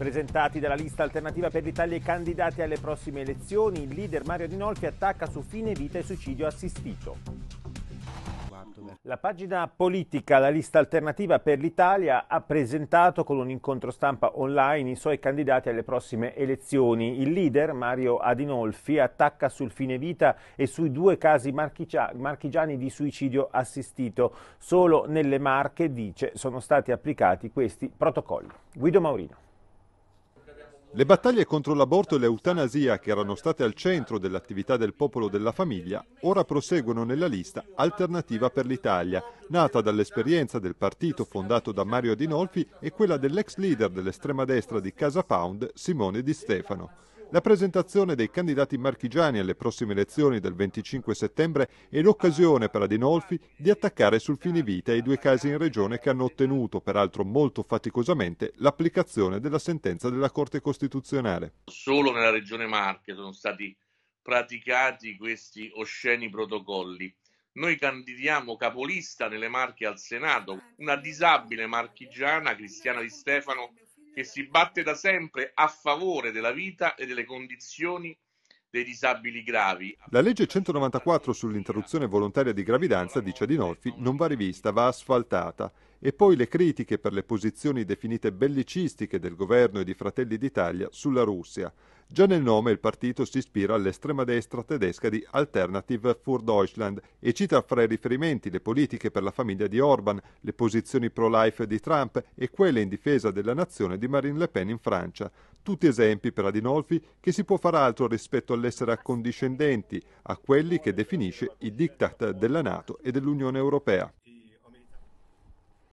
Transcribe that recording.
Presentati dalla lista alternativa per l'Italia i candidati alle prossime elezioni, il leader Mario Dinolfi attacca su fine vita e suicidio assistito. La pagina politica, la lista alternativa per l'Italia, ha presentato con un incontro stampa online i suoi candidati alle prossime elezioni. Il leader, Mario Adinolfi, attacca sul fine vita e sui due casi marchigiani di suicidio assistito. Solo nelle Marche, dice, sono stati applicati questi protocolli. Guido Maurino. Le battaglie contro l'aborto e l'eutanasia, che erano state al centro dell'attività del popolo della famiglia, ora proseguono nella lista Alternativa per l'Italia, nata dall'esperienza del partito fondato da Mario Adinolfi e quella dell'ex leader dell'estrema destra di Casa Pound, Simone Di Stefano. La presentazione dei candidati marchigiani alle prossime elezioni del 25 settembre è l'occasione per Adinolfi di attaccare sul fine vita i due casi in regione che hanno ottenuto, peraltro molto faticosamente, l'applicazione della sentenza della Corte Costituzionale. Solo nella regione Marche sono stati praticati questi osceni protocolli. Noi candidiamo capolista nelle Marche al Senato, una disabile marchigiana, Cristiana Di Stefano, che si batte da sempre a favore della vita e delle condizioni dei disabili gravi. La legge 194 sull'interruzione volontaria di gravidanza, dice Adinolfi, non va rivista, va asfaltata. E poi le critiche per le posizioni definite bellicistiche del governo e di Fratelli d'Italia sulla Russia. Già nel nome il partito si ispira all'estrema destra tedesca di Alternative für Deutschland e cita fra i riferimenti le politiche per la famiglia di Orban, le posizioni pro-life di Trump e quelle in difesa della nazione di Marine Le Pen in Francia. Tutti esempi per Adinolfi che si può fare altro rispetto all'essere accondiscendenti a quelli che definisce i diktat della Nato e dell'Unione Europea.